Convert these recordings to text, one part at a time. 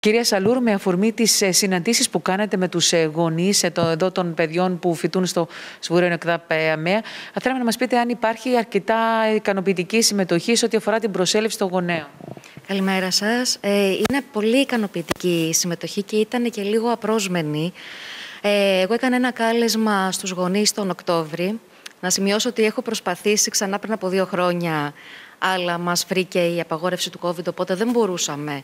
Κυρία Σαλούρ, με αφορμή τις συναντήσεις που κάνετε με τους γονείς εδώ των παιδιών που φοιτούν στο Σβουρένο ΕΚΔΑΠ ΑΜΕΑ, θα θέλαμε να μας πείτε αν υπάρχει αρκετά ικανοποιητική συμμετοχή σε ό,τι αφορά την προσέλευση των γονέων. Καλημέρα σας. Ε, είναι πολύ ικανοποιητική η συμμετοχή και ήταν και λίγο απρόσμενη. Ε, εγώ έκανα ένα κάλεσμα στους γονείς τον Οκτώβρη. Να σημειώσω ότι έχω προσπαθήσει ξανά πριν από δύο χρόνια, αλλά μας βρήκε η απαγόρευση του COVID, οπότε δεν μπορούσαμε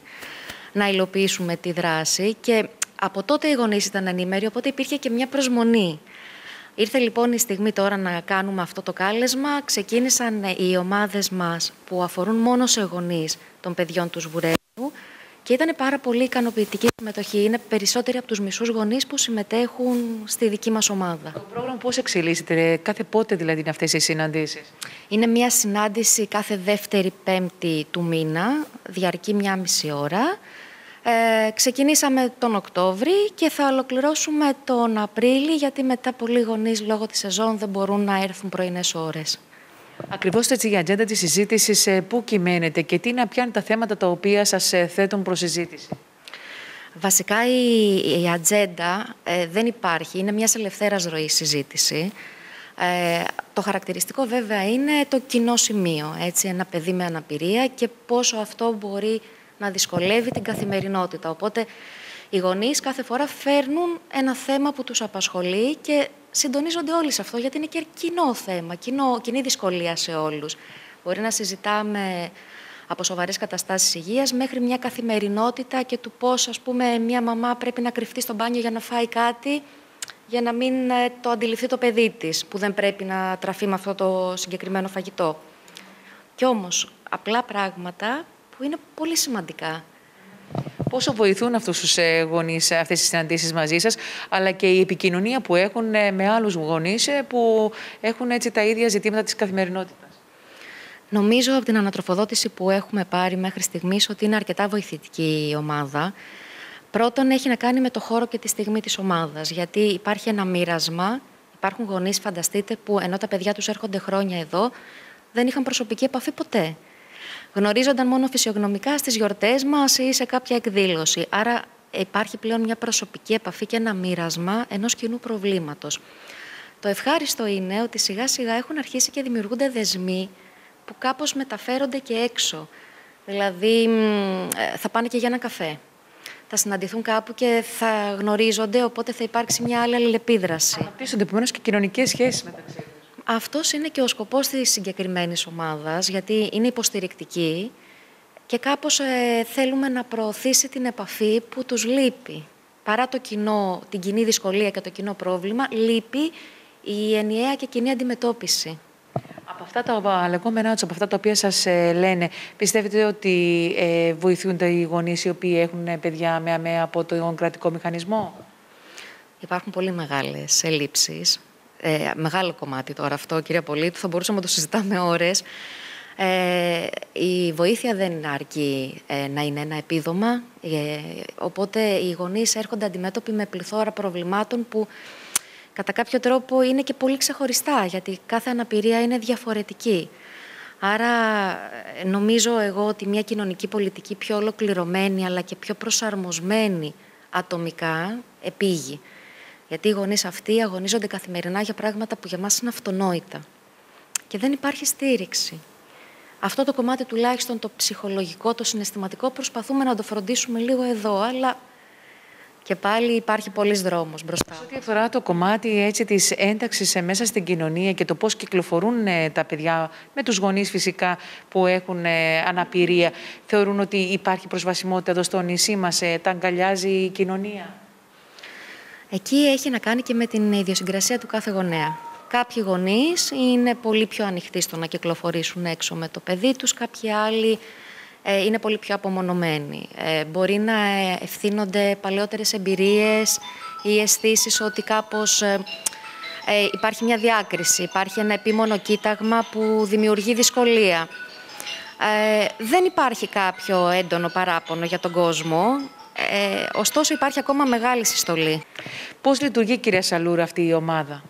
να υλοποιήσουμε τη δράση και από τότε οι γονείς ήταν ενήμεροι, οπότε υπήρχε και μια προσμονή. Ήρθε λοιπόν η στιγμή τώρα να κάνουμε αυτό το κάλεσμα. Ξεκίνησαν οι ομάδες μας που αφορούν μόνο σε γονείς των παιδιών τους Σβουρέλου και ήταν πάρα πολύ ικανοποιητική συμμετοχή. Είναι περισσότεροι από τους μισούς γονείς που συμμετέχουν στη δική μας ομάδα. Το πρόγραμμα πώς εξελίσσεται, κάθε πότε δηλαδή είναι αυτές οι συναντήσεις; Είναι μια συνάντηση κάθε δεύτερη πέμπτη του μήνα, διαρκεί μια μισή ώρα. Ε, ξεκινήσαμε τον Οκτώβρη και θα ολοκληρώσουμε τον Απρίλη γιατί μετά πολλοί γονείς λόγω της σεζόν δεν μπορούν να έρθουν πρωινές ώρες. Ακριβώς έτσι η ατζέντα της συζήτησης ε, πού κυμαίνεται και τι είναι, ποια είναι τα θέματα τα οποία σας ε, θέτουν προς συζήτηση. Βασικά η, η ατζέντα ε, δεν υπάρχει, είναι μιας ελευθέρας ροής συζήτηση. Ε, το χαρακτηριστικό βέβαια είναι το κοινό σημείο, έτσι, ένα παιδί με αναπηρία και πόσο αυτό μπορεί να δυσκολεύει την καθημερινότητα. Οπότε οι γονείς κάθε φορά φέρνουν ένα θέμα που τους απασχολεί και συντονίζονται όλοι σε αυτό, γιατί είναι και κοινό θέμα, κοινό, κοινή δυσκολία σε όλους. Μπορεί να συζητάμε από σοβαρές καταστάσεις υγείας μέχρι μια καθημερινότητα και του πώς, ας πούμε, μια μαμά πρέπει να κρυφτεί στο μπάνιο για να φάει κάτι για να μην ε, το αντιληφθεί το παιδί της, που δεν πρέπει να τραφεί με αυτό το συγκεκριμένο φαγητό. Κι όμως, απλά πράγματα που είναι πολύ σημαντικά. Πόσο βοηθούν αυτούς τους ε, γονείς αυτές τις συναντήσεις μαζί σας, αλλά και η επικοινωνία που έχουν ε, με άλλους γονείς ε, που έχουν έτσι τα ίδια ζητήματα της καθημερινότητας; Νομίζω από την ανατροφοδότηση που έχουμε πάρει μέχρι στιγμής ότι είναι αρκετά βοηθητική η ομάδα. Πρώτον, έχει να κάνει με το χώρο και τη στιγμή της ομάδας. Γιατί υπάρχει ένα μοίρασμα. Υπάρχουν γονείς, φανταστείτε, που ενώ τα παιδιά τους έρχονται χρόνια εδώ, δεν είχαν προσωπική επαφή ποτέ γνωρίζονταν μόνο φυσιογνωμικά στις γιορτές μας ή σε κάποια εκδήλωση. Άρα υπάρχει πλέον μια προσωπική επαφή και ένα μοίρασμα ενός κοινού προβλήματος. Το ευχάριστο είναι ότι σιγά σιγά έχουν αρχίσει και δημιουργούνται δεσμοί που κάπως μεταφέρονται και έξω. Δηλαδή ε, θα πάνε και για ένα καφέ. Θα συναντηθούν κάπου και θα γνωρίζονται, οπότε θα υπάρξει μια άλλη αλληλεπίδραση. Αναπτύσσονται επομένως και κοινωνικές σχέσεις μεταξύ αυτός είναι και ο σκοπός της συγκεκριμένης ομάδας, γιατί είναι υποστηρικτική και κάπως ε, θέλουμε να προωθήσει την επαφή που τους λείπει. Παρά το κοινό, την κοινή δυσκολία και το κοινό πρόβλημα, λείπει η ενιαία και κοινή αντιμετώπιση. Από αυτά τα λεγόμενά του, από αυτά τα οποία σας ε, λένε, πιστεύετε ότι ε, βοηθούνται οι γονείς οι οποίοι έχουν παιδιά με αμαία από τον κρατικό μηχανισμό; Υπάρχουν πολύ μεγάλες ελλείψεις ε, μεγάλο κομμάτι τώρα αυτό, κυρία Πολίτου, θα μπορούσαμε να το συζητάμε ώρες. Ε, η βοήθεια δεν αρκεί ε, να είναι ένα επίδομα, ε, οπότε οι γονείς έρχονται αντιμέτωποι με πληθώρα προβλημάτων που κατά κάποιο τρόπο είναι και πολύ ξεχωριστά, γιατί κάθε αναπηρία είναι διαφορετική. Άρα ε, νομίζω εγώ ότι μια κοινωνική πολιτική πιο ολοκληρωμένη αλλά και πιο προσαρμοσμένη ατομικά επίγει. Γιατί οι γονείς αυτοί αγωνίζονται καθημερινά για πράγματα που για μας είναι αυτονόητα. Και δεν υπάρχει στήριξη. Αυτό το κομμάτι τουλάχιστον το ψυχολογικό, το συναισθηματικό, προσπαθούμε να το φροντίσουμε λίγο εδώ, αλλά και πάλι υπάρχει πολλής δρόμος μπροστά. Σε ό,τι αφορά το κομμάτι έτσι, της ένταξης μέσα στην κοινωνία και το πώς κυκλοφορούν ε, τα παιδιά με τους γονείς φυσικά που έχουν ε, αναπηρία, θεωρούν ότι υπάρχει προσβασιμότητα εδώ στο νησί μας, ε, τα αγκαλιάζει η κοινωνία; Εκεί έχει να κάνει και με την ιδιοσυγκρασία του κάθε γονέα. Κάποιοι γονείς είναι πολύ πιο ανοιχτοί στο να κυκλοφορήσουν έξω με το παιδί τους, κάποιοι άλλοι ε, είναι πολύ πιο απομονωμένοι. Ε, μπορεί να ευθύνονται παλαιότερες εμπειρίες ή αισθήσεις ότι κάπως ε, υπάρχει μια διάκριση, υπάρχει ένα επίμονο κοίταγμα που δημιουργεί δυσκολία. δεν υπάρχει κάποιο έντονο παράπονο για τον κόσμο. Ε, ωστόσο υπάρχει ακόμα μεγάλη συστολή. Πώς λειτουργεί κυρία Σαλούρα αυτή η ομάδα;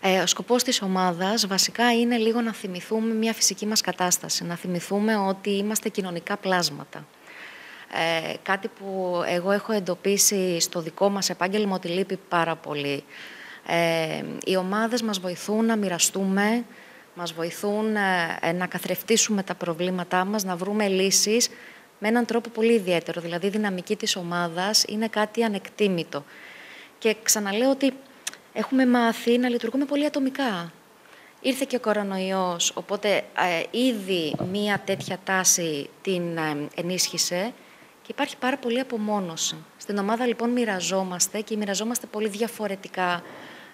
Ε, ο σκοπός της ομάδας βασικά είναι λίγο να θυμηθούμε μια φυσική μας κατάσταση, να θυμηθούμε ότι είμαστε κοινωνικά πλάσματα. Ε, κάτι που εγώ έχω εντοπίσει στο δικό μας επάγγελμα ότι λείπει πάρα πολύ. Ε, οι ομάδες μας βοηθούν να μοιραστούμε, μας βοηθούν ε, να καθρεφτίσουμε τα προβλήματά μας, να βρούμε λύσεις με έναν τρόπο πολύ ιδιαίτερο. Δηλαδή η δυναμική της ομάδας είναι κάτι ανεκτήμητο. Και ξαναλέω ότι έχουμε μάθει να λειτουργούμε πολύ ατομικά. Ήρθε και ο κορονοϊός, οπότε ε, ήδη μία τέτοια τάση την ε, ενίσχυσε και υπάρχει πάρα πολύ απομόνωση. Στην ομάδα λοιπόν μοιραζόμαστε και μοιραζόμαστε πολύ διαφορετικά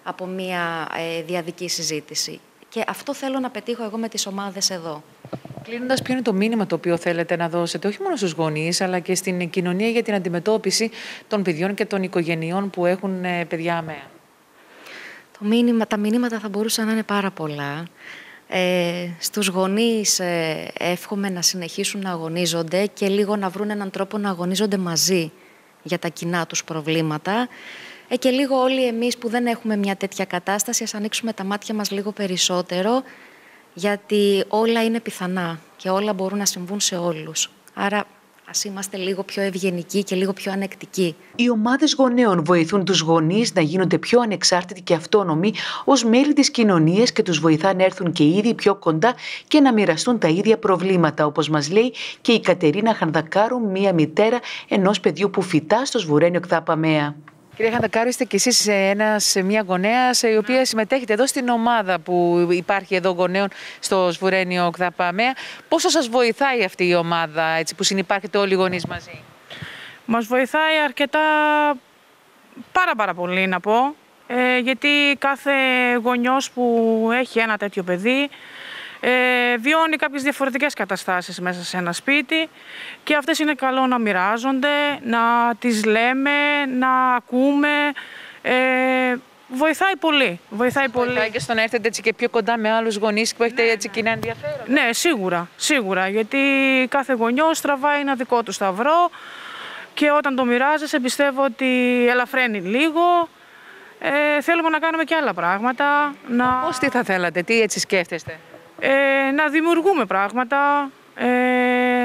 από μία ε, διαδική συζήτηση. Και αυτό θέλω να πετύχω εγώ με τις ομάδες εδώ. Κλείνοντας, ποιο είναι το μήνυμα το οποίο θέλετε να δώσετε, όχι μόνο στους γονείς, αλλά και στην κοινωνία για την αντιμετώπιση των παιδιών και των οικογενειών που έχουν ε, παιδιά αμαία. Το μήνυμα, τα μηνύματα θα μπορούσαν να είναι πάρα πολλά. Ε, στους γονείς ε, εύχομαι να συνεχίσουν να αγωνίζονται και λίγο να βρουν έναν τρόπο να αγωνίζονται μαζί για τα κοινά τους προβλήματα. Ε, και λίγο όλοι εμείς που δεν έχουμε μια τέτοια κατάσταση, ας ανοίξουμε τα μάτια μας λίγο περισσότερο, γιατί όλα είναι πιθανά και όλα μπορούν να συμβούν σε όλους. Άρα ας είμαστε λίγο πιο ευγενικοί και λίγο πιο ανεκτικοί. Οι ομάδες γονέων βοηθούν τους γονείς να γίνονται πιο ανεξάρτητοι και αυτόνομοι ως μέλη της κοινωνίας και τους βοηθά να έρθουν και ήδη πιο κοντά και να μοιραστούν τα ίδια προβλήματα, όπως μας λέει και η Κατερίνα Χανδακάρου, μία μητέρα ενός παιδιού που φυτά στο Σβουρένιο Κθάπαμέα. Κυρία Χαντακάρου, είστε κι εσείς ένας, μια γονέα η οποία συμμετέχετε εδώ στην ομάδα που υπάρχει εδώ γονέων στο Σβουρένιο Κδαπαμέα. Πόσο σας βοηθάει αυτή η ομάδα έτσι, που συνεπάρχετε όλοι οι γονείς μαζί; Μας βοηθάει αρκετά πάρα πάρα πολύ να πω. Ε, γιατί κάθε γονιός που έχει ένα τέτοιο παιδί ε, βιώνει κάποιες διαφορετικές καταστάσεις μέσα σε ένα σπίτι και αυτές είναι καλό να μοιράζονται, να τις λέμε, να ακούμε. Ε, βοηθάει πολύ. Βοηθάει, πολύ. βοηθάει και στο να έρθετε έτσι και πιο κοντά με άλλους γονείς που έχετε ναι, έτσι ναι. κοινά ενδιαφέρον. Ναι, σίγουρα, σίγουρα, γιατί κάθε γονιός τραβάει ένα δικό του σταυρό και όταν το μοιράζεσαι πιστεύω ότι ελαφραίνει λίγο. Ε, θέλουμε να κάνουμε και άλλα πράγματα. Να... Πώς τι θα θέλατε, τι έτσι σκέφτεστε; Ε, να δημιουργούμε πράγματα, ε,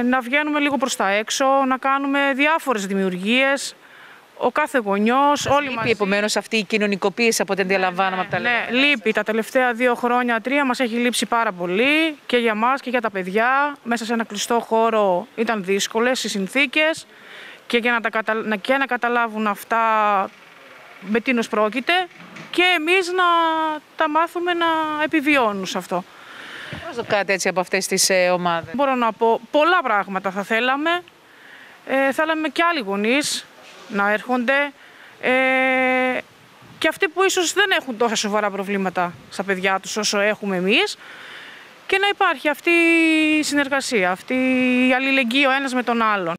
να βγαίνουμε λίγο προς τα έξω, να κάνουμε διάφορες δημιουργίες, ο κάθε γονιός, όλοι λείπει μαζί. επομένως αυτή η κοινωνικοποίηση από ό,τι αντιλαμβάνομαι ναι, από τα Ναι, λείπει. Τα τελευταία δύο χρόνια, τρία μας έχει λείψει πάρα πολύ και για μας και για τα παιδιά. Μέσα σε ένα κλειστό χώρο ήταν δύσκολες οι συνθήκες και για να, τα και να καταλάβουν αυτά με τίνος πρόκειται και εμείς να τα μάθουμε να επιβιώνουν σε αυτό. Πώς κάτι έτσι από αυτές τις ε, ομάδες. Μπορώ να πω πολλά πράγματα θα θέλαμε. Ε, θέλαμε και άλλοι γονείς να έρχονται. Ε, και αυτοί που ίσως δεν έχουν τόσα σοβαρά προβλήματα στα παιδιά τους όσο έχουμε εμείς και να υπάρχει αυτή η συνεργασία, αυτή η αλληλεγγύη ο ένας με τον άλλον.